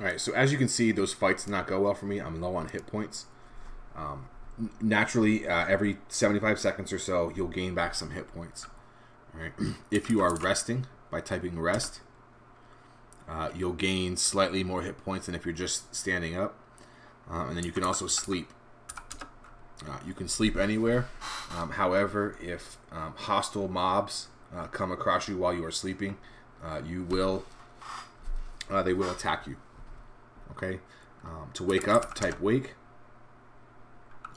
Alright, so as you can see, those fights did not go well for me. I'm low on hit points. Um, naturally, uh, every 75 seconds or so, you'll gain back some hit points. Alright, if you are resting by typing rest, uh, you'll gain slightly more hit points than if you're just standing up. Uh, and then you can also sleep. Uh, you can sleep anywhere. Um, however, if um, hostile mobs uh, come across you while you are sleeping, uh, you will they will attack you. Okay. Um, to wake up, type wake.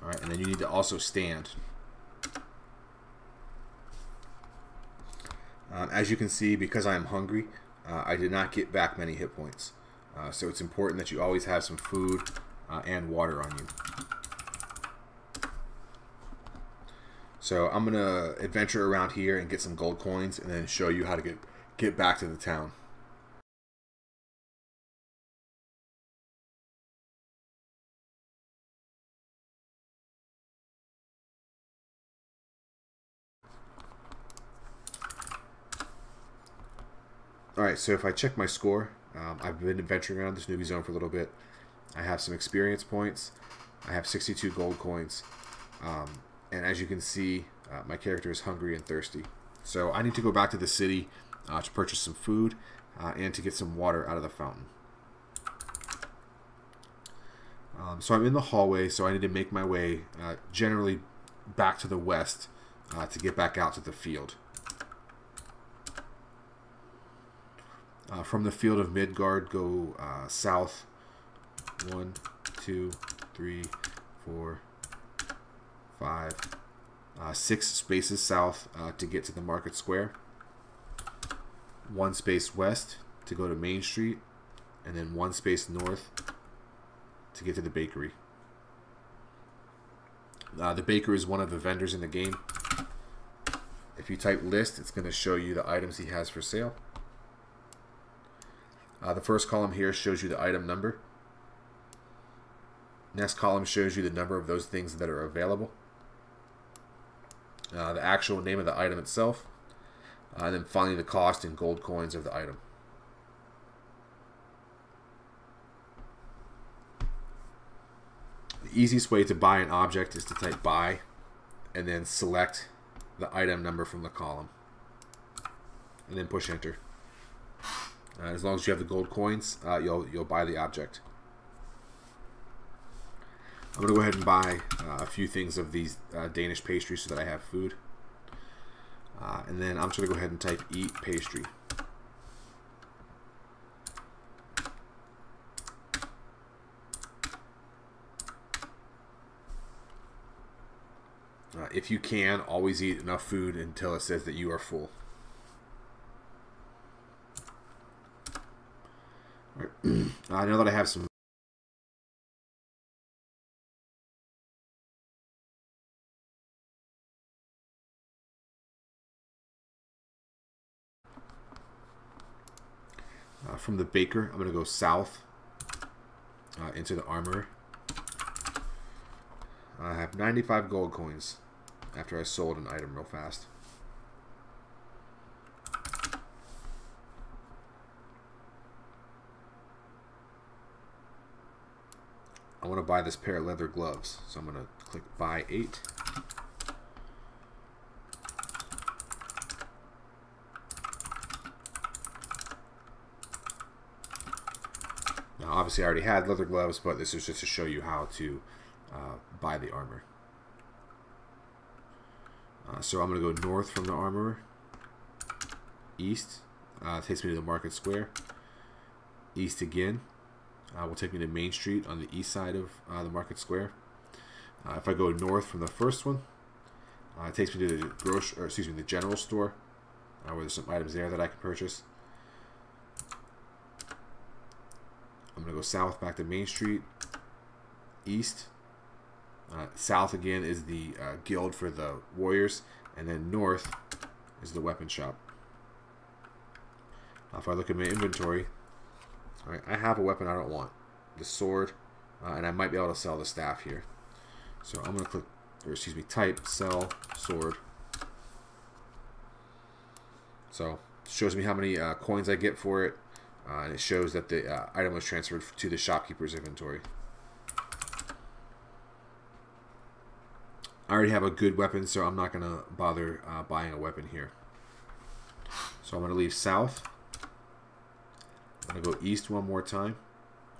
All right, and then you need to also stand. Um, as you can see, because I am hungry, uh, I did not get back many hit points. Uh, so it's important that you always have some food uh, and water on you. So I'm gonna adventure around here and get some gold coins, and then show you how to get get back to the town. Alright, so if I check my score, um, I've been adventuring around this newbie zone for a little bit. I have some experience points. I have 62 gold coins. Um, and as you can see, uh, my character is hungry and thirsty. So I need to go back to the city uh, to purchase some food uh, and to get some water out of the fountain. Um, so I'm in the hallway, so I need to make my way uh, generally back to the west uh, to get back out to the field. Uh, from the field of Midgard, go uh, south. One, two, three, four, five, uh, six spaces south uh, to get to the market square. One space west to go to Main Street, and then one space north to get to the bakery. Uh, the baker is one of the vendors in the game. If you type list, it's going to show you the items he has for sale. Uh, the first column here shows you the item number. Next column shows you the number of those things that are available. Uh, the actual name of the item itself. Uh, and then finally the cost in gold coins of the item. The easiest way to buy an object is to type buy and then select the item number from the column. And then push enter. Uh, as long as you have the gold coins, uh, you'll you'll buy the object. I'm gonna go ahead and buy uh, a few things of these uh, Danish pastries so that I have food, uh, and then I'm just gonna go ahead and type eat pastry. Uh, if you can, always eat enough food until it says that you are full. I know that I have some Uh, from the baker, I'm going to go south uh, into the armor. I have 95 gold coins after I sold an item real fast. I want to buy this pair of leather gloves. So I'm going to click buy eight. Now obviously I already had leather gloves, but this is just to show you how to uh, buy the armor. Uh, so I'm going to go north from the armor, east, uh, takes me to the market square, east again, uh, will take me to Main Street on the east side of uh, the Market Square. Uh, if I go north from the first one, uh, it takes me to the grocery, or excuse me, the general store, uh, where there's some items there that I can purchase. I'm gonna go south back to Main Street, east. Uh, south again is the guild for the warriors, and then north is the weapon shop. if I look at my inventory, Alright, I have a weapon I don't want. The sword. Uh, and I might be able to sell the staff here. So I'm going to click, or excuse me, type sell sword. So it shows me how many uh, coins I get for it. uh, and it shows that the uh, item was transferred to the shopkeeper's inventory. I already have a good weapon, so I'm not going to bother uh, buying a weapon here. So I'm going to leave south. To go east one more time.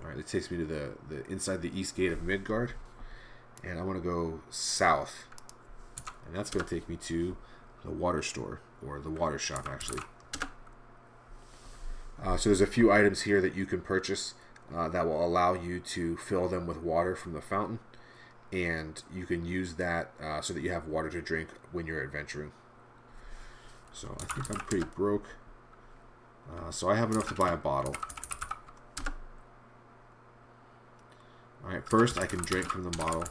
Alright, it takes me to the, the inside the east gate of Midgard. And I want to go south. And that's going to take me to the water store, or the water shop actually. Uh, so there's a few items here that you can purchase uh, that will allow you to fill them with water from the fountain and you can use that uh, so that you have water to drink when you're adventuring. So I think I'm pretty broke. Uh, so I have enough to buy a bottle. Alright, first I can drink from the bottle.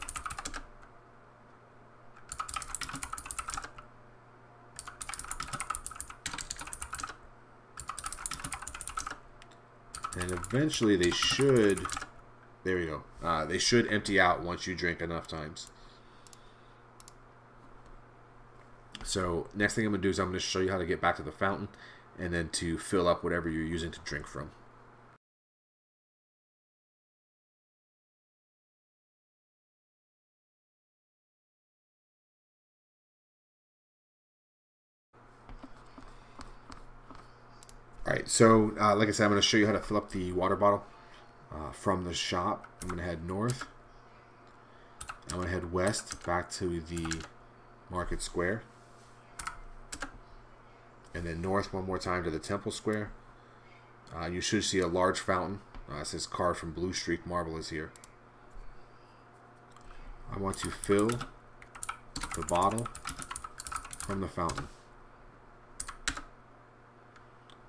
And eventually they should there we go. Uh, they should empty out once you drink enough times. So next thing I'm going to do is I'm going to show you how to get back to the fountain and then to fill up whatever you're using to drink from. Alright, so uh, like I said, I'm going to show you how to fill up the water bottle uh, from the shop. I'm going to head north. I'm going to head west back to the market square. And then north one more time to the temple square. Uh, you should see a large fountain. Uh, it says card from Blue Streak Marble is here. I want to fill the bottle from the fountain.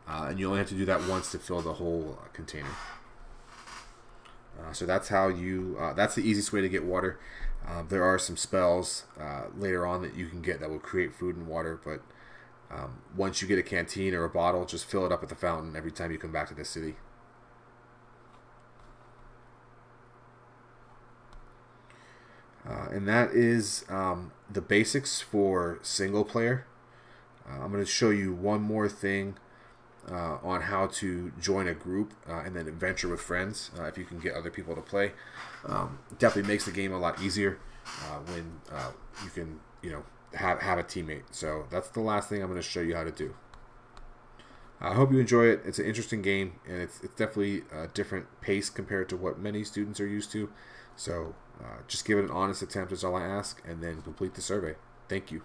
Uh, and you only have to do that once to fill the whole container. Uh, so that's how you. Uh, that's the easiest way to get water. Uh, there are some spells uh, later on that you can get that will create food and water, but um, once you get a canteen or a bottle, just fill it up at the fountain every time you come back to the city. Uh, and that is um, the basics for single player. Uh, I'm going to show you one more thing uh, on how to join a group uh, and then adventure with friends uh, if you can get other people to play. Um, definitely makes the game a lot easier uh, when you can, you know, have, have a teammate. So that's the last thing I'm going to show you how to do. I hope you enjoy it. It's an interesting game, and it's, it's definitely a different pace compared to what many students are used to. So uh, just give it an honest attempt is all I ask, and then complete the survey. Thank you.